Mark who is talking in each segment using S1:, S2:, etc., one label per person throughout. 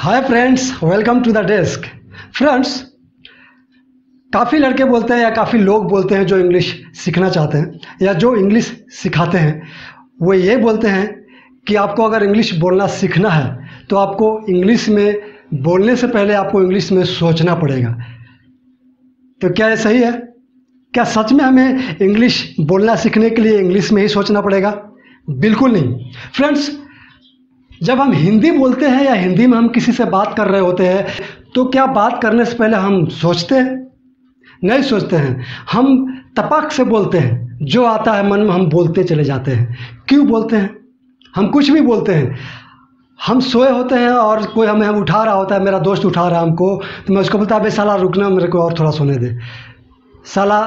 S1: Hi friends welcome to the desk friends काफ़ी लड़के बोलते हैं या काफ़ी लोग बोलते हैं जो इंग्लिश सीखना चाहते हैं या जो इंग्लिश सिखाते हैं, वो ये बोलते हैं कि आपको अगर इंग्लिश बोलना सीखना है तो आपको इंग्लिश में बोलने से पहले आपको इंग्लिश में सोचना पड़ेगा। तो क्या ये सही है? क्या सच में हमें इंग्लिश बोलना सीखने के लिए इंग्लिश में ही सोचना पड़ेगा? बिल्कुल नहीं। फ्रेंड्स जब हम हिंदी बोलते हैं या हिंदी में हम किसी से बात कर रहे होते हैं तो क्या बात करने से पहले हम सोचते हैं? नहीं सोचते हैं। हम तपाक से बोलते हैं। जो आता है मन में हम बोलते चले जाते हैं। क्यों बोलते हैं? हम कुछ भी बोलते हैं। हम सोए होते हैं और कोई हमें उठा रहा होता है, मेरा दोस्त उठा रहा है हमको तो मैं उसको बोलता अबे साला रुकना मेरे को और थोड़ा सोने दे। साला,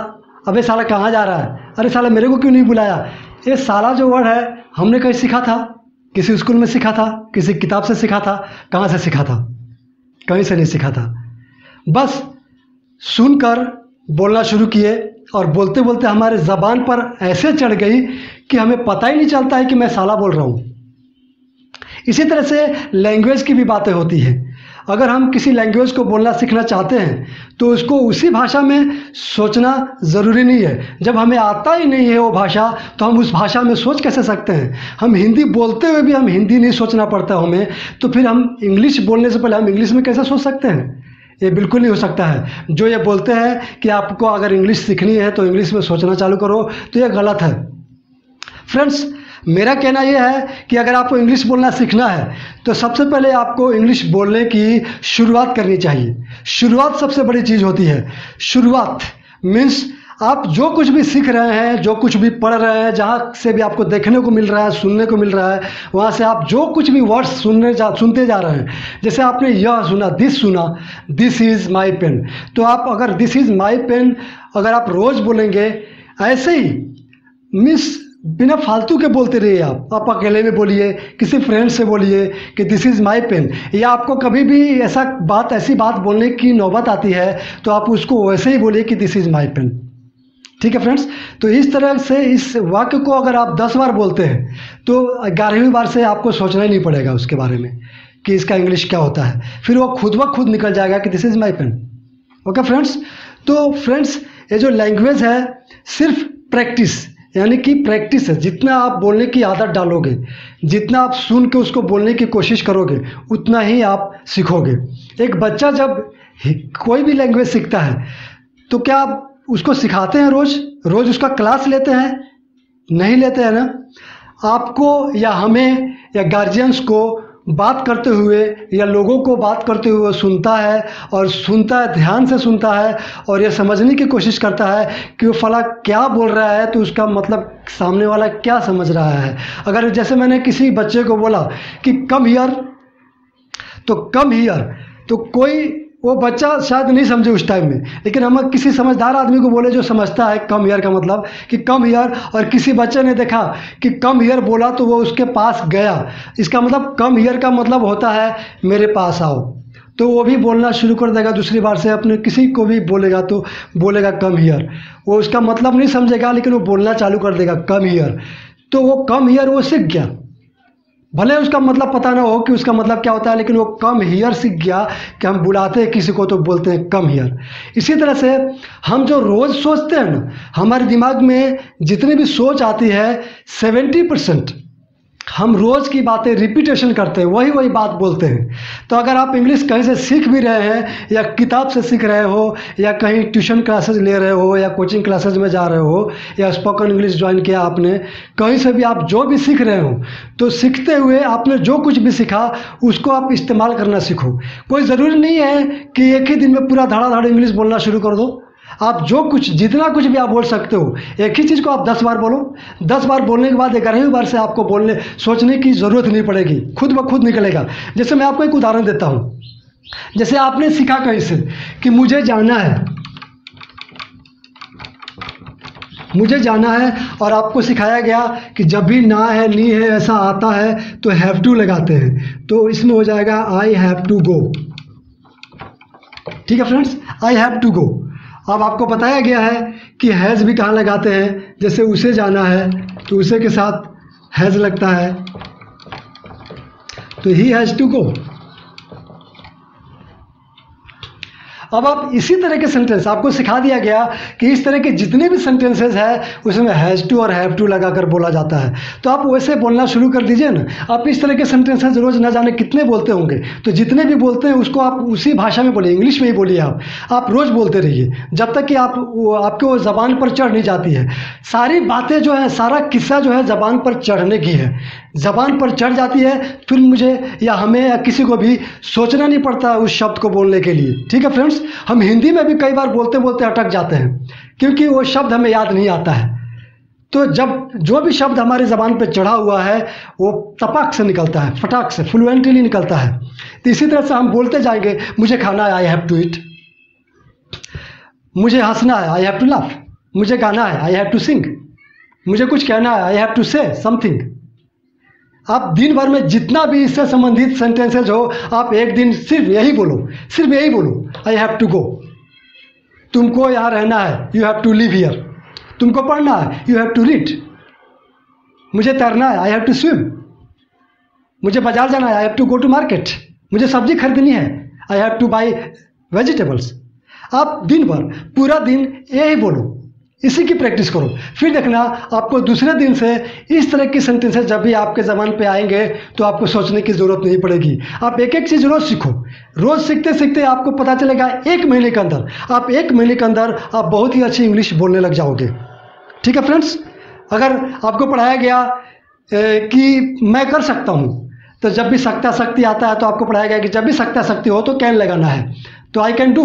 S1: अबे साला कहाँ जा रहा है? अरे साला मेरे को क्यों नहीं बुलाया? ये साला जो वर्ड है, हमने कहीं सीखा था। किसी स्कूल में सीखा था, किसी किताब से सीखा था, कहाँ से सीखा था? कहीं से नहीं सीखा था। बस सुनकर बोलना शुरू किए और बोलते बोलते हमारे ज़बान पर ऐसे चढ़ गई कि हमें पता ही नहीं चलता है कि मैं साला बोल रहा हूँ। इसी तरह से लैंग्वेज की भी बातें होती हैं। अगर हम किसी लैंग्वेज को बोलना सीखना चाहते हैं तो उसको उसी भाषा में सोचना ज़रूरी नहीं है। जब हमें आता ही नहीं है वो भाषा तो हम उस भाषा में सोच कैसे सकते हैं? हम हिंदी बोलते हुए भी हम हिंदी नहीं सोचना पड़ता हमें तो फिर हम इंग्लिश बोलने से पहले हम इंग्लिश में कैसे सोच सकते हैं? ये बिल्कुल नहीं हो सकता है। जो ये बोलते हैं कि आपको अगर इंग्लिश सीखनी है तो इंग्लिश में सोचना चालू करो तो ये गलत है। फ्रेंड्स मेरा कहना यह है कि अगर आपको इंग्लिश बोलना सीखना है तो सबसे पहले आपको इंग्लिश बोलने की शुरुआत करनी चाहिए। शुरुआत सबसे बड़ी चीज़ होती है। शुरुआत मीन्स आप जो कुछ भी सीख रहे हैं, जो कुछ भी पढ़ रहे हैं, जहाँ से भी आपको देखने को मिल रहा है, सुनने को मिल रहा है, वहाँ से आप जो कुछ भी वर्ड्स सुनने जा, सुनते जा रहे हैं। जैसे आपने यह सुना दिस सुना दिस इज़ माई पेन तो आप अगर दिस इज़ माई पेन अगर आप रोज़ बोलेंगे, ऐसे ही मिस बिना फालतू के बोलते रहिए आप। आप अकेले में बोलिए, किसी फ्रेंड से बोलिए कि दिस इज़ माई पेन या आपको कभी भी ऐसा बात, ऐसी बात बोलने की नौबत आती है तो आप उसको वैसे ही बोलिए कि दिस इज़ माई पेन ठीक है फ्रेंड्स तो इस तरह से इस वाक्य को अगर आप दस बार बोलते हैं तो ग्यारहवीं बार से आपको सोचना ही नहीं पड़ेगा उसके बारे में कि इसका इंग्लिश क्या होता है। फिर वो खुद ब खुद निकल जाएगा कि this is my pen okay friends तो फ्रेंड्स ये जो लैंग्वेज है, सिर्फ़ प्रैक्टिस यानी कि प्रैक्टिस है। जितना आप बोलने की आदत डालोगे, जितना आप सुन के उसको बोलने की कोशिश करोगे, उतना ही आप सीखोगे। एक बच्चा जब कोई भी लैंग्वेज सीखता है तो क्या आप उसको सिखाते हैं रोज़? रोज़ उसका क्लास लेते हैं? नहीं लेते हैं ना? आपको या हमें या गार्जियंस को बात करते हुए या लोगों को बात करते हुए सुनता है और सुनता है, ध्यान से सुनता है और यह समझने की कोशिश करता है कि वो फला क्या बोल रहा है तो उसका मतलब सामने वाला क्या समझ रहा है। अगर जैसे मैंने किसी बच्चे को बोला कि, कम हियर तो कम हियर तो कोई वो बच्चा शायद नहीं समझे उस टाइम में। लेकिन हम किसी समझदार आदमी को बोले जो समझता है, कम ईयर का मतलब कि कम ईयर और किसी बच्चे ने देखा कि कम ईयर बोला तो वो उसके पास गया। इसका मतलब कम ईयर का मतलब होता है, मेरे पास आओ। तो वो भी बोलना शुरू कर देगा दूसरी बार से, अपने किसी को भी बोलेगा तो बोलेगा कम ईयर वो उसका मतलब नहीं समझेगा, लेकिन वो बोलना चालू कर देगा, कम ईयर तो वो कम ईयर वो सीख गया। भले उसका मतलब पता ना हो कि उसका मतलब क्या होता है, लेकिन वो कम हियर सीख गया कि हम बुलाते हैं, किसी को तो बोलते हैं कम हियर इसी तरह से हम जो रोज़ सोचते हैं ना, हमारे दिमाग में जितनी भी सोच आती है सेवेंटी परसेंट हम रोज़ की बातें रिपीटेशन करते हैं, वही वही बात बोलते हैं। तो अगर आप इंग्लिश कहीं से सीख भी रहे हैं, या किताब से सीख रहे हो, या कहीं ट्यूशन क्लासेस ले रहे हो, या कोचिंग क्लासेस में जा रहे हो, या स्पोकन इंग्लिश ज्वाइन किया आपने, कहीं से भी आप जो भी सीख रहे हो तो सीखते हुए आपने जो कुछ भी सीखा, उसको आप इस्तेमाल करना सीखो। कोई ज़रूरी नहीं है कि एक ही दिन में पूरा धड़ा धड़ इंग्लिश बोलना शुरू कर दो। आप जो कुछ, जितना कुछ भी आप बोल सकते हो, एक ही चीज़ को आप दस बार बोलो। दस बार बोलने के बाद ग्यारहवीं बार से आपको बोलने, सोचने की ज़रूरत नहीं पड़ेगी। खुद ब खुद निकलेगा। जैसे मैं आपको एक उदाहरण देता हूँ। जैसे आपने सीखा कहीं से कि मुझे जाना है। मुझे जाना है और आपको सिखाया गया कि जब भी ना है, नी है, ऐसा आता है तो हैव टू लगाते हैं। तो इसमें हो जाएगा आई हैव टू गो ठीक है friends? I have to go अब आपको बताया गया है कि हैज़ भी कहाँ लगाते हैं? जैसे उसे जाना है तो उसे के साथ हैज़ लगता है। तो ही हैज़ टू गो। अब आप इसी तरह के सेंटेंस आपको सिखा दिया गया कि इस तरह के जितने भी सेंटेंसेस है, उसमें हैज़ टू और हैव टू लगाकर बोला जाता है। तो आप वैसे बोलना शुरू कर दीजिए ना। आप इस तरह के सेंटेंसेस रोज़ ना जाने कितने बोलते होंगे। तो जितने भी बोलते हैं, उसको आप उसी भाषा में बोलिए, इंग्लिश में ही बोलिए आप। आप रोज़ बोलते रहिए, जब तक कि आप आपके वो ज़बान पर चढ़ नहीं जाती है। सारी बातें जो है, सारा किस्सा जो है, ज़बान पर चढ़ने की है। ज़बान पर चढ़ जाती है, फिर मुझे या हमें या किसी को भी सोचना नहीं पड़ता उस शब्द को बोलने के लिए। ठीक है फ्रेंड्स? हम हिंदी में भी कई बार बोलते बोलते अटक जाते हैं, क्योंकि वो शब्द हमें याद नहीं आता है। तो जब जो भी शब्द हमारी ज़बान पर चढ़ा हुआ है, वो तपाक से निकलता है, फटाक से फ्लुएंटली निकलता है। तो इसी तरह से हम बोलते जाएँगे, मुझे खाना है आई हैव टू इट मुझे हंसना है आई हैव टू लाफ मुझे गाना है आई हैव टू सिंग मुझे कुछ कहना है I have to say something आप दिन भर में जितना भी इससे संबंधित सेंटेंसेज हो, आप एक दिन सिर्फ़ यही बोलो, सिर्फ़ यही बोलो आई हैव टू गो तुमको यहाँ रहना है you have to live here तुमको पढ़ना है यू हैव टू रीड मुझे तैरना है आई हैव टू स्विम मुझे बाज़ार जाना है I have to go to market मुझे सब्ज़ी खरीदनी है I have to buy vegetables आप दिन भर, पूरा दिन यही बोलो. इसी की प्रैक्टिस करो। फिर देखना आपको दूसरे दिन से इस तरह की सेंटेंसेस जब भी आपके ज़बान पे आएँगे तो आपको सोचने की ज़रूरत नहीं पड़ेगी। आप एक एक चीज़ रोज़ सीखो। रोज़ सीखते सीखते आपको पता चलेगा एक महीने के अंदर आप एक महीने के अंदर आप बहुत ही अच्छी इंग्लिश बोलने लग जाओगे। ठीक है फ्रेंड्स अगर आपको पढ़ाया गया ए, कि मैं कर सकता हूँ तो जब भी सकता शक्ति आता है तो आपको पढ़ाया गया कि जब भी सकता शक्ति हो तो कैन लगाना है। तो आई कैन डू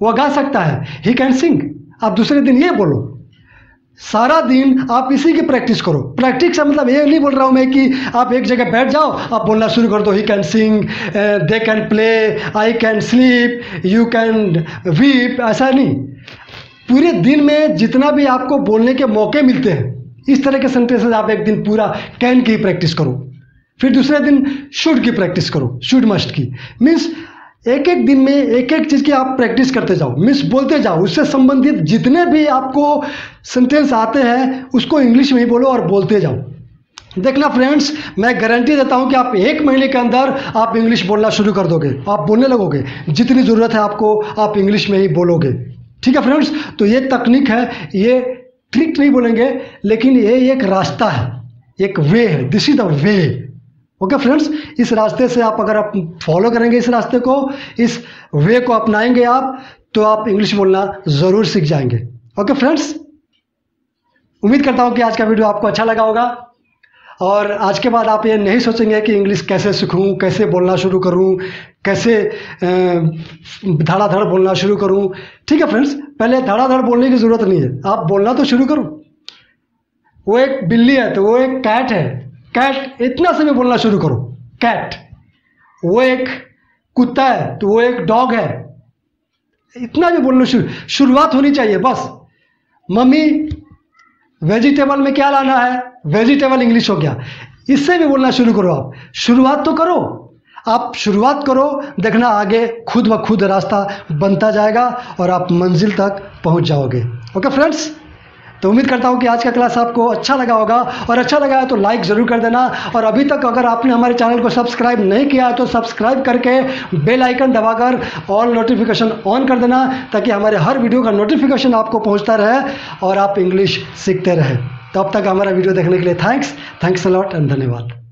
S1: वह गा सकता है। ही कैन सिंग आप दूसरे दिन ये बोलो। सारा दिन आप इसी की प्रैक्टिस करो। प्रैक्टिस का मतलब ये नहीं बोल रहा हूँ मैं कि आप एक जगह बैठ जाओ, आप बोलना शुरू कर दो he can sing they can play I can sleep you can weep ऐसा नहीं। पूरे दिन में जितना भी आपको बोलने के मौके मिलते हैं, इस तरह के सेंटेंसेस आप एक दिन पूरा कैन की प्रैक्टिस करो। फिर दूसरे दिन शुड की प्रैक्टिस करो शुड मस्ट की। मीन्स एक एक दिन में एक एक चीज़ की आप प्रैक्टिस करते जाओ मिस बोलते जाओ, उससे संबंधित जितने भी आपको सेंटेंस आते हैं, उसको इंग्लिश में ही बोलो और बोलते जाओ। देखना फ्रेंड्स मैं गारंटी देता हूँ कि आप एक महीने के अंदर आप इंग्लिश बोलना शुरू कर दोगे। आप बोलने लगोगे। जितनी ज़रूरत है आपको, आप इंग्लिश में ही बोलोगे। ठीक है फ्रेंड्स तो ये तकनीक है, ये ट्रिक नहीं बोलेंगे, लेकिन ये एक रास्ता है। एक वे है। This is the way okay friends इस रास्ते से आप अगर आप फॉलो करेंगे इस रास्ते को, इस वे को अपनाएँगे आप तो आप इंग्लिश बोलना ज़रूर सीख जाएँगे। ओके फ्रेंड्स उम्मीद करता हूँ कि आज का वीडियो आपको अच्छा लगा होगा। और आज के बाद आप ये नहीं सोचेंगे कि इंग्लिश कैसे सीखूं, कैसे बोलना शुरू करूँ, कैसे धड़ाधड़ बोलना शुरू करूँ। ठीक है फ्रेंड्स पहले धड़ाधड़ बोलने की ज़रूरत नहीं है। आप बोलना तो शुरू करो। वो एक बिल्ली है तो वो एक कैट है। कैट इतना से भी बोलना शुरू करो। कैट वो एक कुत्ता है तो वो एक डॉग है। इतना भी बोलना शुरू, शुरुआत होनी चाहिए, बस। मम्मी वेजिटेबल में क्या लाना है? वेजिटेबल इंग्लिश हो गया। इससे भी बोलना शुरू करो आप। शुरुआत तो करो। आप शुरुआत करो, देखना आगे खुद ब खुद रास्ता बनता जाएगा और आप मंजिल तक पहुँच जाओगे। ओके फ्रेंड्स तो उम्मीद करता हूँ कि आज का क्लास आपको अच्छा लगा होगा। और अच्छा लगा है तो लाइक ज़रूर कर देना। और अभी तक अगर आपने हमारे चैनल को सब्सक्राइब नहीं किया है तो सब्सक्राइब करके बेल आइकन दबाकर ऑल नोटिफिकेशन ऑन कर देना, ताकि हमारे हर वीडियो का नोटिफिकेशन आपको पहुँचता रहे और आप इंग्लिश सीखते रहे। तो अब तक हमारा वीडियो देखने के लिए थैंक्स थैंक्स अलॉट एंड धन्यवाद।